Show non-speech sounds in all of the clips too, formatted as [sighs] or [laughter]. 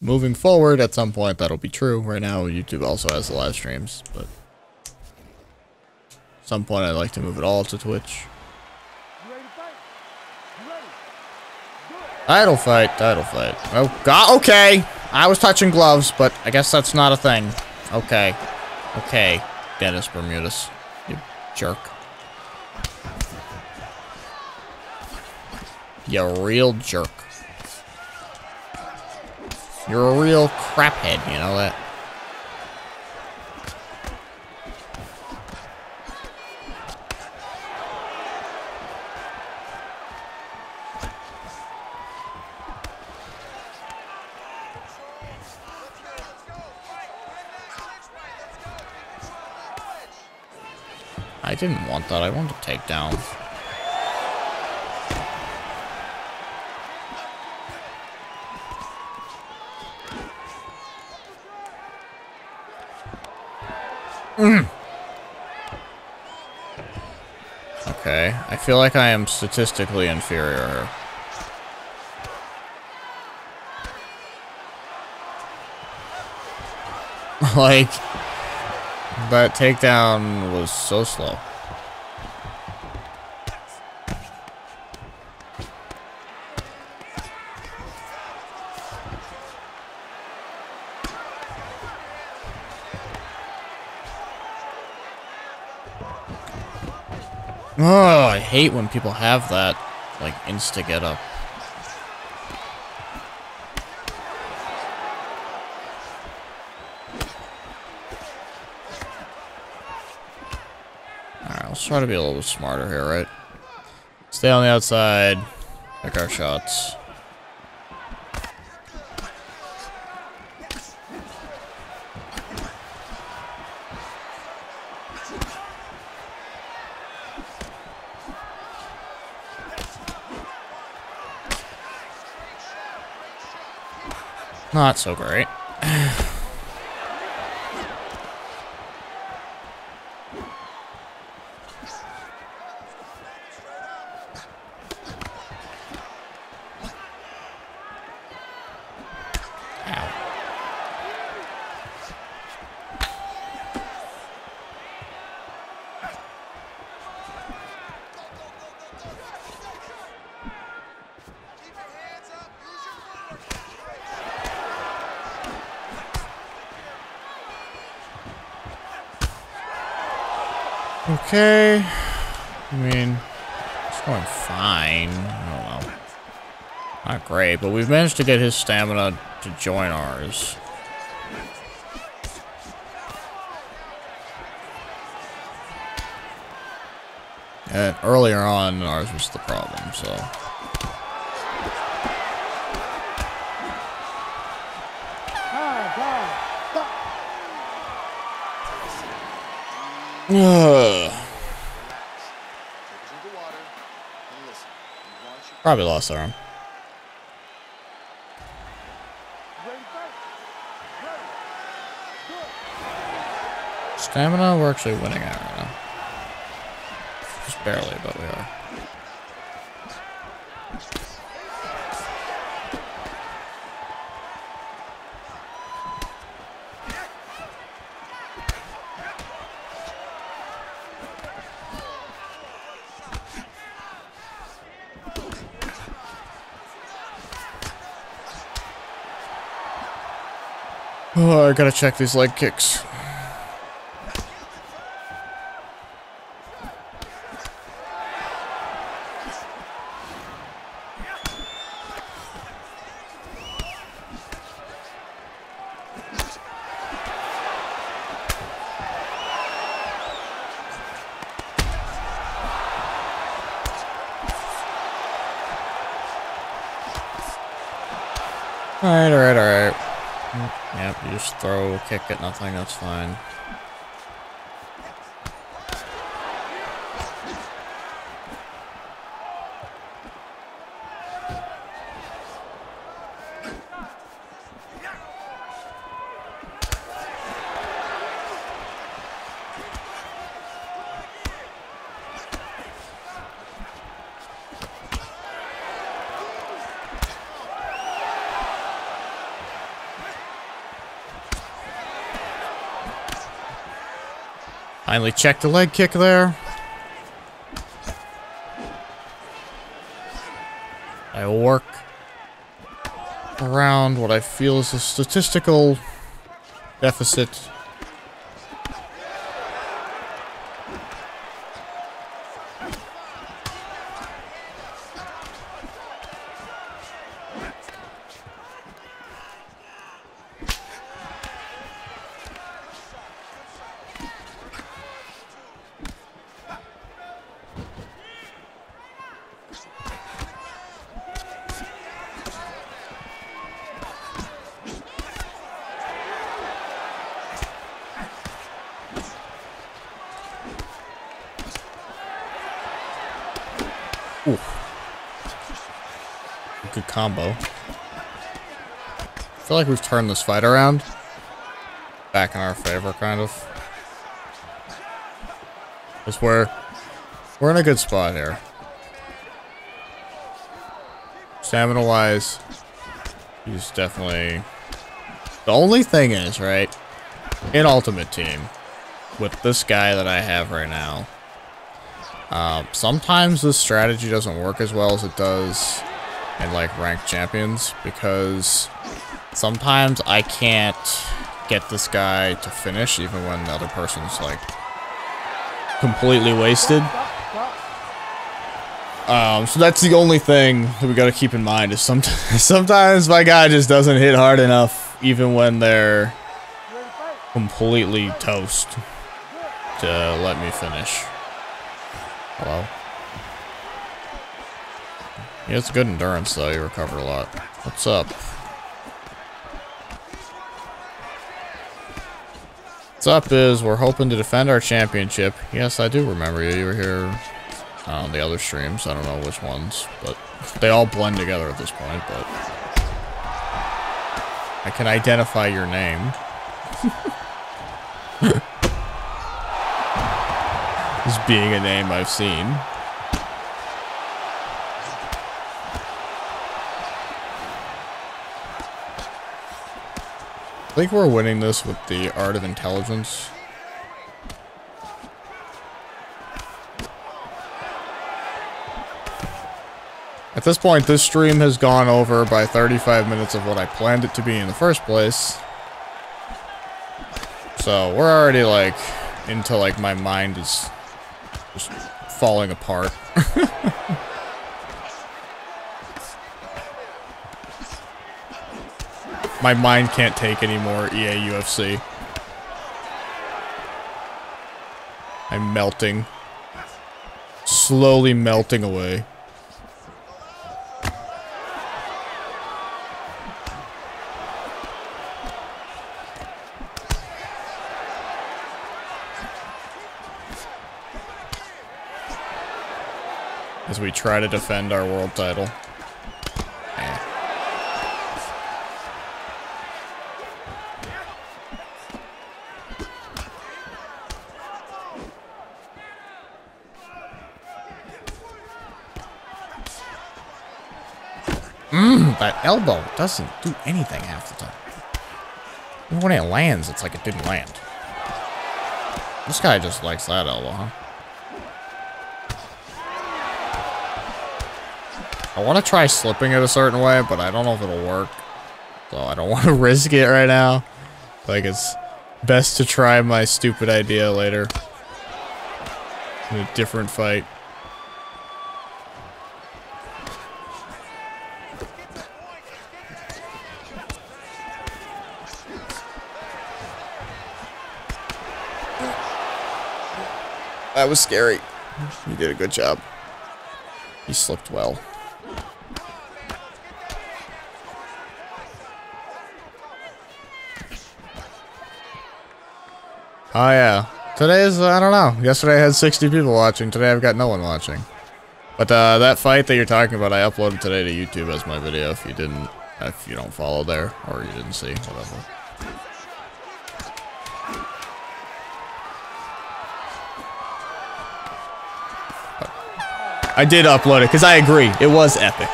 moving forward, at some point, that'll be true. Right now, YouTube also has the live streams, but some point, I'd like to move it all to Twitch. Title fight, title fight. Oh, God, okay. I was touching gloves, but I guess that's not a thing. Okay. Okay, Dennis Bermudez. You jerk. You real jerk. You're a real craphead, you know that? I didn't want that. I wanted to take down. Mm. Okay, I feel like I am statistically inferior. [laughs] like, that takedown was so slow. Hate when people have that, like, insta get up. Alright, let's try to be a little bit smarter here, right? Stay on the outside, pick our shots. Not so great. Okay. I mean, it's going fine. I don't know. Not great, but we've managed to get his stamina to join ours. And earlier on, ours was the problem, so... [sighs] Probably lost arm. Stamina, we're actually winning out right now. Just barely, but we are. Oh, I gotta check these leg kicks. Alright, alright, alright. You just throw a kick at nothing, that's fine. Finally checked the leg kick there. I will work around what I feel is a statistical deficit. Good combo. I feel like we've turned this fight around. Back in our favor, kind of. Because we're, we're in a good spot here. Stamina-wise, he's definitely... The only thing is, right, in Ultimate Team, with this guy that I have right now, uh, sometimes this strategy doesn't work as well as it does in like ranked champions because sometimes I can't get this guy to finish even when the other person's like completely wasted. Um, so that's the only thing that we gotta keep in mind is sometimes [laughs] sometimes my guy just doesn't hit hard enough even when they're completely toast to let me finish. Hello. He has good endurance, though. He recovered a lot. What's up? What's up is we're hoping to defend our championship. Yes, I do remember you. You were here uh, on the other streams. I don't know which ones, but they all blend together at this point, but... I can identify your name. [laughs] as being a name I've seen. I think we're winning this with the art of intelligence. At this point, this stream has gone over by 35 minutes of what I planned it to be in the first place. So, we're already, like, into, like, my mind is falling apart. My mind can't take anymore EA UFC. I'm melting. Slowly melting away. Try to defend our world title. Mmm, that elbow doesn't do anything half the time. Even when it lands, it's like it didn't land. This guy just likes that elbow, huh? I want to try slipping it a certain way, but I don't know if it'll work. So I don't [laughs] want to risk it right now. Like, it's best to try my stupid idea later. In a different fight. That was scary. You did a good job. He slipped well. Oh yeah. Today's, I don't know. Yesterday I had 60 people watching. Today I've got no one watching. But uh, that fight that you're talking about, I uploaded today to YouTube as my video if you didn't, if you don't follow there, or you didn't see, whatever. I did upload it, because I agree. It was epic.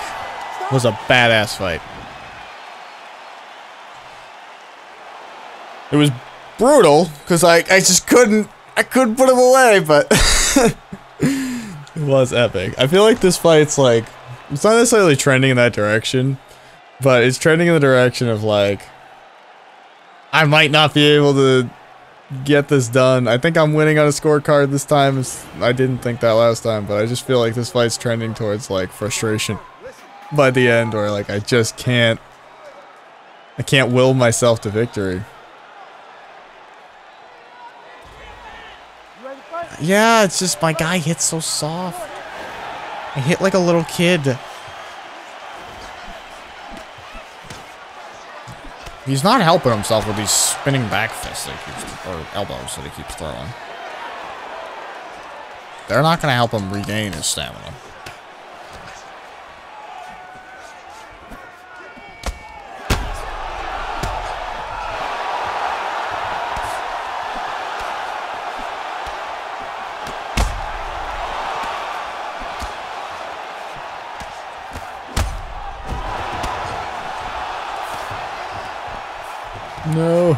It was a badass fight. It was brutal because I, I just couldn't I couldn't put him away, but [laughs] it was epic. I feel like this fight's like it's not necessarily trending in that direction, but it's trending in the direction of like I might not be able to get this done. I think I'm winning on a scorecard this time. I didn't think that last time, but I just feel like this fight's trending towards like frustration by the end, or like I just can't I can't will myself to victory. Yeah, it's just my guy hits so soft. I hit like a little kid. He's not helping himself with these spinning back fists that keeps, or elbows that he keeps throwing. They're not going to help him regain his stamina.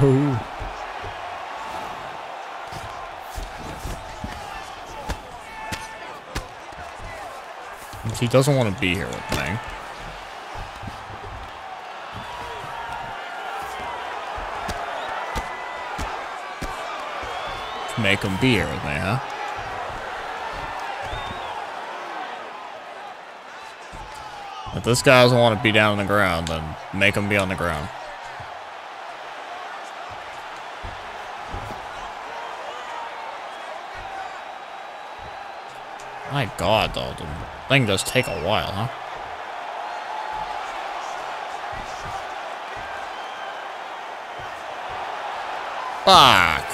No. He doesn't want to be here with me. Make him be here with me, huh? If this guy doesn't want to be down on the ground, then make him be on the ground. My god, though, the thing does take a while, huh? Fuck!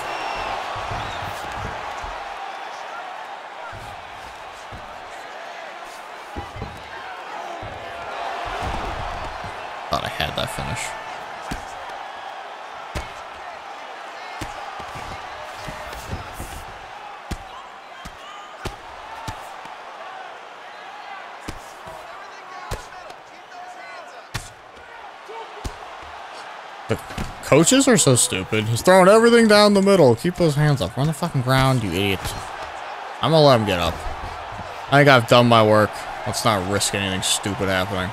Thought I had that finish. Coaches are so stupid. He's throwing everything down the middle. Keep those hands up. Run the fucking ground, you idiot. I'm gonna let him get up. I think I've done my work. Let's not risk anything stupid happening.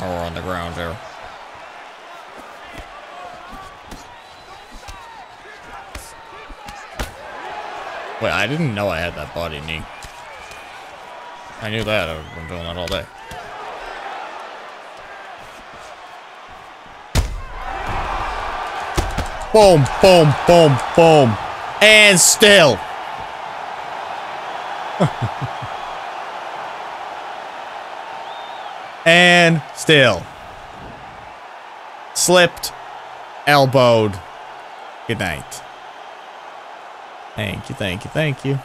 Or we're on the ground there. Wait, I didn't know I had that body knee. I knew that. I've been doing that all day. Boom, boom, boom, boom. And still. [laughs] and still. Slipped. Elbowed. Good night. Thank you, thank you, thank you.